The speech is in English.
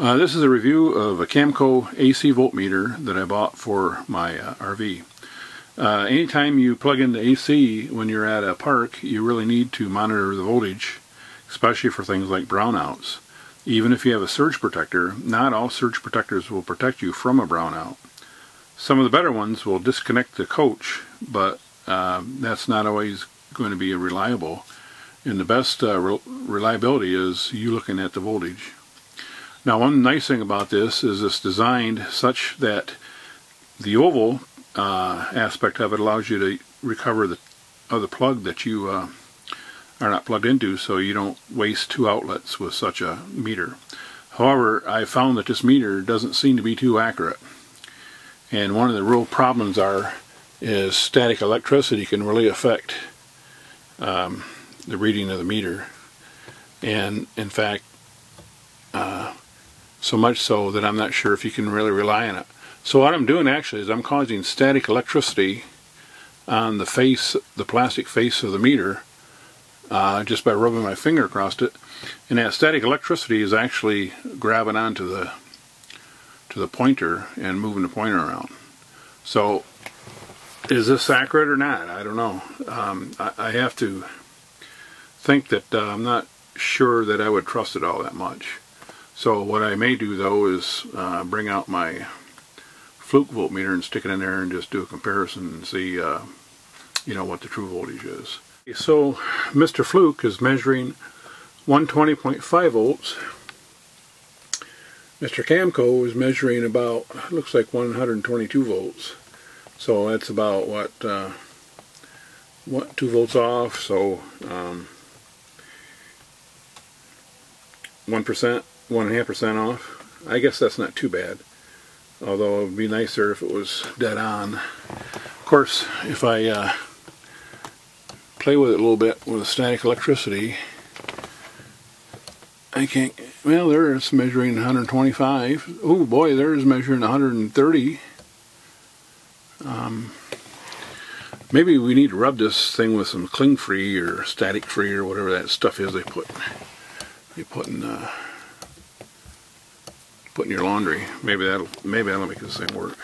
Uh, this is a review of a Camco AC voltmeter that I bought for my uh, RV. Uh, anytime you plug in the AC when you're at a park, you really need to monitor the voltage, especially for things like brownouts. Even if you have a surge protector, not all surge protectors will protect you from a brownout. Some of the better ones will disconnect the coach, but uh, that's not always going to be reliable. And the best uh, re reliability is you looking at the voltage. Now one nice thing about this is it's designed such that the oval uh, aspect of it allows you to recover the other plug that you uh, are not plugged into so you don't waste two outlets with such a meter. However, I found that this meter doesn't seem to be too accurate. And one of the real problems are is static electricity can really affect um, the reading of the meter. And in fact, so much so that I'm not sure if you can really rely on it. So what I'm doing actually is I'm causing static electricity on the face, the plastic face of the meter, uh, just by rubbing my finger across it. And that static electricity is actually grabbing onto the to the pointer and moving the pointer around. So is this accurate or not? I don't know. Um, I, I, have to think that uh, I'm not sure that I would trust it all that much. So what I may do though is uh, bring out my fluke voltmeter and stick it in there and just do a comparison and see uh, you know what the true voltage is. So Mr. Fluke is measuring 120.5 volts. Mr. Camco is measuring about looks like 122 volts. So that's about what uh, what two volts off. So um, one percent one and a half percent off. I guess that's not too bad. Although it would be nicer if it was dead on. Of course, if I uh, play with it a little bit with the static electricity, I can't, well, there's measuring 125. Oh boy, there's measuring 130. Um, maybe we need to rub this thing with some cling free or static free or whatever that stuff is they put, they put in, uh, put in your laundry. Maybe that'll maybe that'll make this thing work.